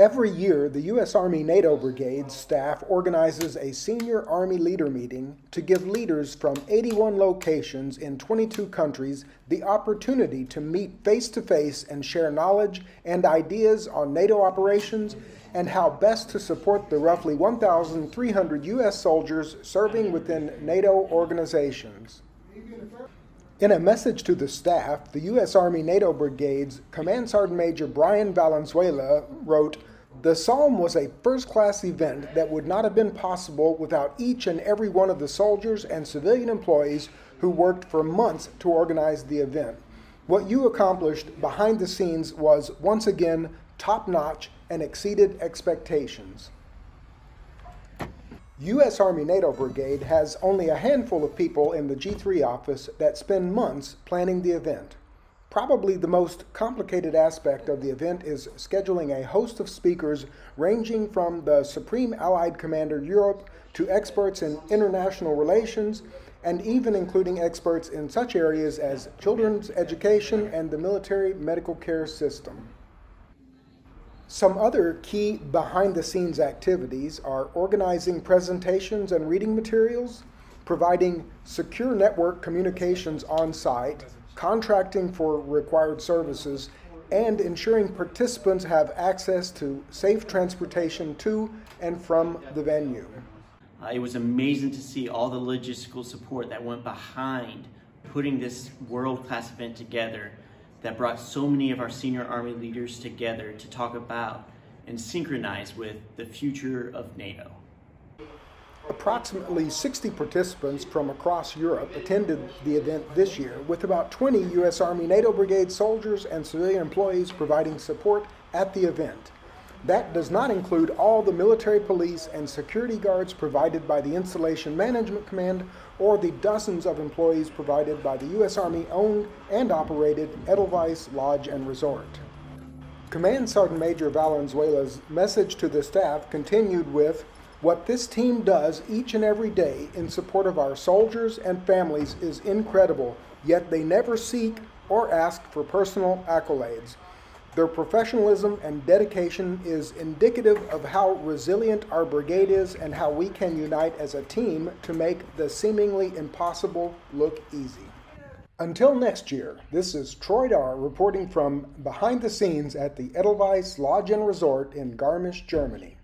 Every year, the U.S. Army NATO Brigade staff organizes a senior Army leader meeting to give leaders from 81 locations in 22 countries the opportunity to meet face to face and share knowledge and ideas on NATO operations and how best to support the roughly 1,300 U.S. soldiers serving within NATO organizations. In a message to the staff, the U.S. Army NATO Brigade's Command Sergeant Major Brian Valenzuela wrote, the SALM was a first class event that would not have been possible without each and every one of the soldiers and civilian employees who worked for months to organize the event. What you accomplished behind the scenes was once again top notch and exceeded expectations. U.S. Army NATO Brigade has only a handful of people in the G3 office that spend months planning the event. Probably the most complicated aspect of the event is scheduling a host of speakers ranging from the Supreme Allied Commander Europe to experts in international relations and even including experts in such areas as children's education and the military medical care system. Some other key behind the scenes activities are organizing presentations and reading materials, providing secure network communications on site, contracting for required services, and ensuring participants have access to safe transportation to and from the venue. Uh, it was amazing to see all the logistical support that went behind putting this world-class event together that brought so many of our senior Army leaders together to talk about and synchronize with the future of NATO. Approximately 60 participants from across Europe attended the event this year, with about 20 U.S. Army NATO Brigade soldiers and civilian employees providing support at the event. That does not include all the military police and security guards provided by the Installation Management Command or the dozens of employees provided by the U.S. Army owned and operated Edelweiss Lodge and Resort. Command Sergeant Major Valenzuela's message to the staff continued with what this team does each and every day in support of our soldiers and families is incredible, yet they never seek or ask for personal accolades. Their professionalism and dedication is indicative of how resilient our brigade is and how we can unite as a team to make the seemingly impossible look easy. Until next year, this is Troy Darr reporting from behind the scenes at the Edelweiss Lodge and Resort in Garmisch, Germany.